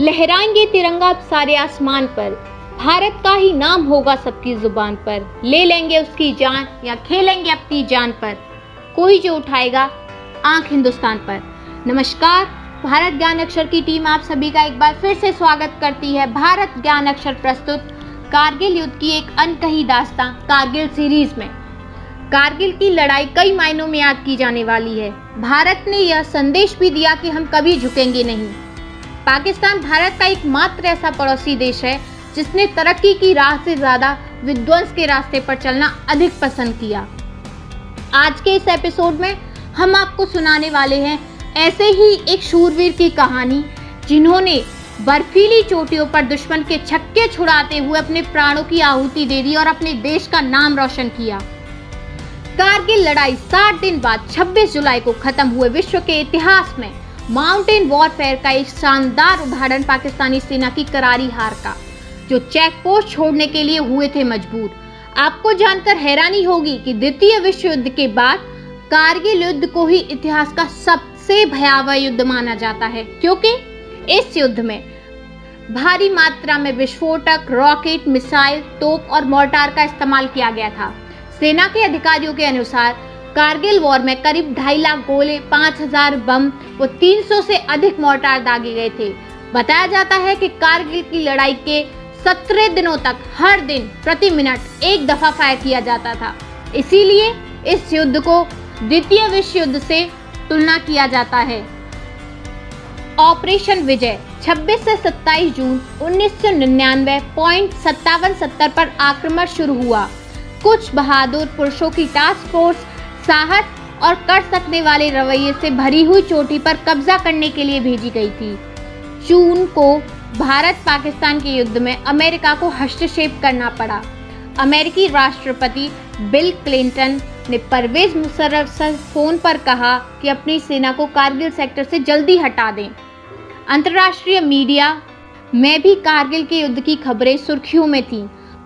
लहराएँगे तिरंगा सारे आसमान पर। भारत का ही नाम होगा सबकी ज़ुबान पर। ले लेंगे उसकी जान या खेलेंगे अपनी जान पर। कोई जो उठाएगा आँख हिंदुस्तान पर। नमस्कार, भारत ज्ञान अक्षर की टीम आप सभी का एक बार फिर से स्वागत करती है। भारत ज्ञान अक्षर प्रस्तुत, कारगिल युद्ध की एक अनकही दास्तां कारगिल सीरीज़ में। कारगिल की लड़ाई कई मायनों में याद की जाने वाली है। भारत ने यह संदेश भी दिया कि हम कभी झुकेंगे नहीं। पाकिस्तान भारत का एकमात्र ऐसा पड़ोसी देश है, जिसने तरक्की की राह से ज़्यादा विध्वंस के रास्ते पर चलना अधिक पसंद किया। आज के इस एपिसोड में हम आपको सुनाने वाले हैं ऐसे ही एक शूरवीर की कहानी, जिन्होंने बर्फीली चोटियों पर दुश्मन के छक्के छुड़ाते हुए अपने प्राणों की आहुति दे दी और अपने देश का नाम रोशन किया। कारगिल लड़ाई साठ दिन बाद 26 जुलाई को खत्म हुए विश्व के इतिहास में। माउंटेन वॉरफेयर का एक शानदार उदाहरण पाकिस्तानी सेना की करारी हार का, जो चेक पोस्ट छोड़ने के लिए हुए थे मजबूर। आपको जानकर हैरानी होगी कि द्वितीय विश्व युद्ध के बाद कारगिल युद्ध को ही इतिहास का सबसे भयावह युद्ध माना जाता है, क्योंकि इस युद्ध में भारी मात्रा में विस्फोटक, रॉकेट, मिसाइल, तोप और मोर्टार का इस्तेमाल किया गया था। सेना के अधिकारियों के अनुसार कारगिल वॉर में करीब ढाई लाख गोले, पाँच हज़ार बम व 300 से अधिक मोर्टार दागे गए थे। बताया जाता है कि कारगिल की लड़ाई के सत्रह दिनों तक हर दिन प्रति मिनट एक दफ़ा फायर किया जाता था। इसीलिए इस युद्ध को द्वितीय विश्व युद्ध से तुलना किया जाता है। ऑपरेशन विजय 26 से 27 जून उन्नीस पॉइंट सत्तावन सत्तर पर आक्रमण शुरू हुआ। कुछ बहादुर पुरुषों की टास्क फोर्स साहस और कर सकने वाले रवैये से भरी हुई चोटी पर कब्जा करने के लिए भेजी गई थी। जून को भारत पाकिस्तान के युद्ध में अमेरिका को हस्तक्षेप करना पड़ा। अमेरिकी राष्ट्रपति बिल क्लिंटन ने परवेज मुशर्रफ से फ़ोन पर कहा कि अपनी सेना को कारगिल सेक्टर से जल्दी हटा दें। अंतर्राष्ट्रीय मीडिया में भी कारगिल के युद्ध की खबरें सुर्खियों में थीं।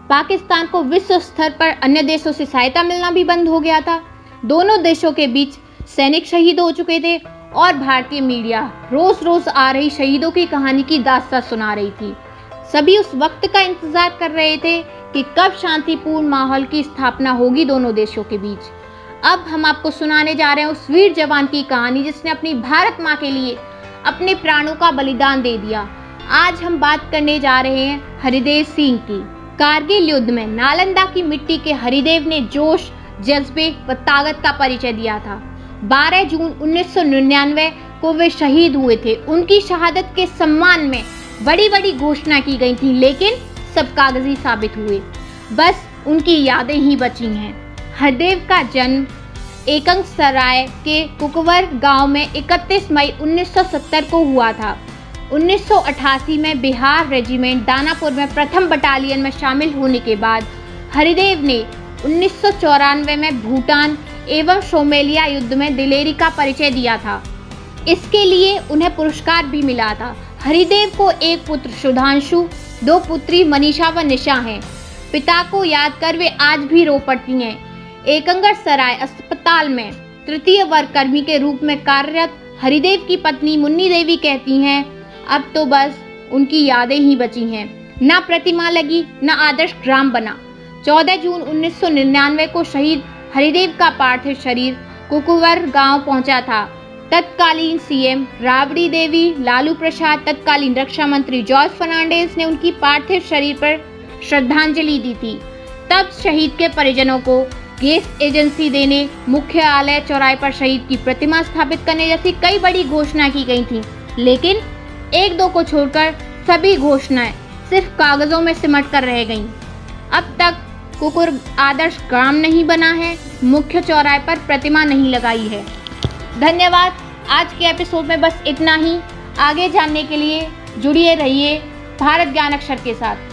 पाकिस्तान को विश्व स्तर पर अन्य देशों से सहायता मिलना भी बंद हो गया था। दोनों देशों के बीच सैनिक शहीद हो चुके थे और भारतीय मीडिया रोज रोज आ रही शहीदों की कहानी की दास्ता सुना रही थी। सभी उस वक्त का इंतज़ार कर रहे थे कि कब शांतिपूर्ण माहौल की स्थापना होगी दोनों देशों के बीच। अब हम आपको सुनाने जा रहे हैं उस वीर जवान की कहानी जिसने अपनी भारत माँ के लिए अपने प्राणों का बलिदान दे दिया। आज हम बात करने जा रहे हैं हरिदेव सिंह की। कारगिल युद्ध में नालंदा की मिट्टी के हरिदेव ने जोश जज्बे व ताकत का परिचय दिया था। 12 जून 1999 को वे शहीद हुए थे। उनकी शहादत के सम्मान में बड़ी बड़ी घोषणा की गई थी, लेकिन सब कागज़ी साबित हुए। बस उनकी यादें ही बची हैं। हरदेव का जन्म एकंग सराय के कुकवर गाँव में 31 मई 1970 को हुआ था। 1988 में बिहार रेजिमेंट दानापुर में प्रथम बटालियन में शामिल होने के बाद हरिदेव ने उन्नीस सौ चौरानवे में भूटान एवं सोमेलिया युद्ध में दिलेरी का परिचय दिया था। इसके लिए उन्हें पुरस्कार भी मिला था। हरिदेव को एक पुत्र, सुधांशु, दो पुत्री, मनीषा व निशा हैं। पिता को याद कर वे आज भी रो पड़ती हैं। एकंगर सराय अस्पताल में तृतीय वर्ग कर्मी के रूप में कार्यरत हरिदेव की पत्नी मुन्नी देवी कहती हैं, अब तो बस, उनकी यादें ही बची हैं। न प्रतिमा लगी, न आदर्श ग्राम बना। 14 जून 1999 को शहीद हरिदेव का पार्थिव शरीर कुकुवर गाँव पहुँचा था। तत्कालीन सीएम राबड़ी देवी, लालू प्रसाद, तत्कालीन रक्षा मंत्री जॉर्ज फर्नांडिस ने उनकी पार्थिव शरीर पर श्रद्धांजलि दी थी। तब शहीद के परिजनों को गैस एजेंसी देने मुख्य आलय चौराहे पर शहीद की प्रतिमा स्थापित करने जैसी कई बड़ी घोषणा की गई थी। लेकिन एक दो को छोड़कर सभी घोषणाएँ सिर्फ़ कागजों में सिमट कर रह गईं। अब तक कुकुर आदर्श ग्राम नहीं बना है, मुख्य चौराहे पर प्रतिमा नहीं लगाई है। धन्यवाद, आज के एपिसोड में बस इतना ही। आगे जानने के लिए जुड़िए रहिए भारत ज्ञान अक्षर के साथ।